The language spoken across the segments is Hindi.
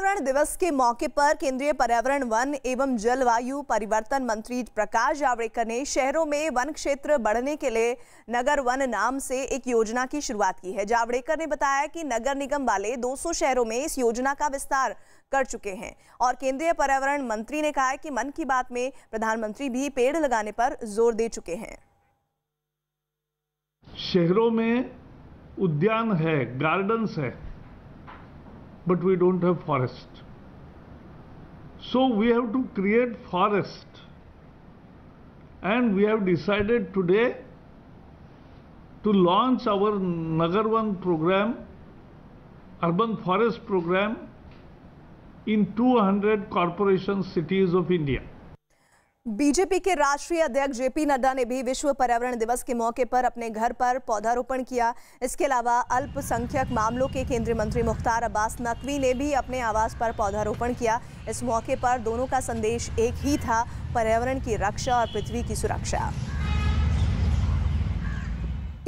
पर्यावरण दिवस के मौके पर केंद्रीय पर्यावरण, वन एवं जलवायु परिवर्तन मंत्री प्रकाश जावड़ेकर ने शहरों में वन क्षेत्र बढ़ने के लिए नगर वन नाम से एक योजना की शुरुआत की है। जावड़ेकर ने बताया कि नगर निगम वाले 200 शहरों में इस योजना का विस्तार कर चुके हैं और केंद्रीय पर्यावरण मंत्री ने कहा कि मन की बात में प्रधानमंत्री भी पेड़ लगाने पर ज़ोर दे चुके हैं। शहरों में उद्यान है गार्डन्स है but we don't have forest. So we have to create forest. And we have decided today to launch our Nagarvan program, urban forest program in 200 corporation cities of India. BJP के राष्ट्रीय अध्यक्ष जेपी नड्डा ने भी विश्व पर्यावरण दिवस के मौके पर अपने घर पर पौधारोपण किया। इसके अलावा अल्पसंख्यक मामलों के केंद्रीय मंत्री मुख्तार अब्बास नकवी ने भी अपने आवास पर पौधारोपण किया। इस मौके पर दोनों का संदेश एक ही था, पर्यावरण की रक्षा और पृथ्वी की सुरक्षा।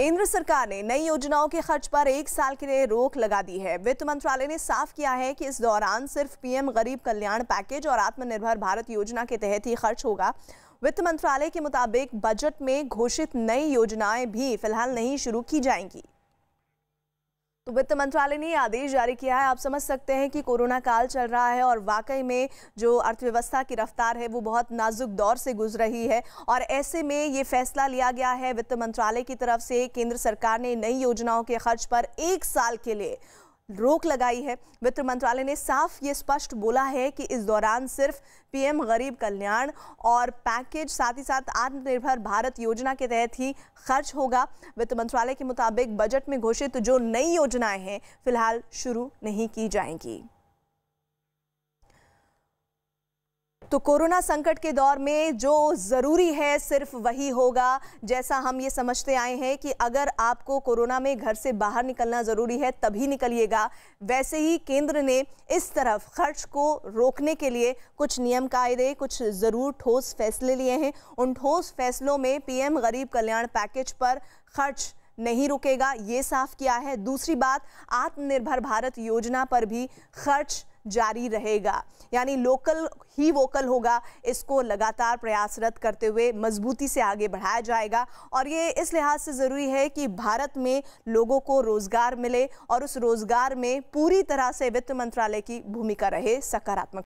केंद्र सरकार ने नई योजनाओं के खर्च पर एक साल के लिए रोक लगा दी है। वित्त मंत्रालय ने साफ़ किया है कि इस दौरान सिर्फ़ पीएम गरीब कल्याण पैकेज और आत्मनिर्भर भारत योजना के तहत ही खर्च होगा। वित्त मंत्रालय के मुताबिक बजट में घोषित नई योजनाएँ भी फ़िलहाल नहीं शुरू की जाएँगी। तो वित्त मंत्रालय ने आदेश जारी किया है। आप समझ सकते हैं कि कोरोना काल चल रहा है और वाकई में जो अर्थव्यवस्था की रफ्तार है, वो बहुत नाजुक दौर से गुजर रही है और ऐसे में ये फैसला लिया गया है वित्त मंत्रालय की तरफ़ से। केंद्र सरकार ने नई योजनाओं के खर्च पर एक साल के लिए रोक लगाई है। वित्त मंत्रालय ने साफ़ ये स्पष्ट बोला है कि इस दौरान सिर्फ़ पीएम गरीब कल्याण और पैकेज, साथ ही साथ आत्मनिर्भर भारत योजना के तहत ही खर्च होगा। वित्त मंत्रालय के मुताबिक बजट में घोषित जो नई योजनाएँ हैं, फ़िलहाल शुरू नहीं की जाएँगी। तो कोरोना संकट के दौर में जो ज़रूरी है सिर्फ़ वही होगा। जैसा हम ये समझते आए हैं कि अगर आपको कोरोना में घर से बाहर निकलना ज़रूरी है, तभी निकलिएगा। वैसे ही केंद्र ने इस तरफ़ खर्च को रोकने के लिए कुछ नियम कायदे कुछ ज़रूर ठोस फैसले लिए हैं। उन ठोस फैसलों में पीएम गरीब कल्याण पैकेज पर खर्च नहीं रुकेगा, ये साफ़ किया है। दूसरी बात, आत्मनिर्भर भारत योजना पर भी खर्च जारी रहेगा। यानी लोकल ही वोकल होगा। इसको लगातार प्रयासरत करते हुए मजबूती से आगे बढ़ाया जाएगा। और ये इस लिहाज से ज़रूरी है कि भारत में लोगों को रोज़गार मिले और उस रोज़गार में पूरी तरह से वित्त मंत्रालय की भूमिका रहे, सकारात्मक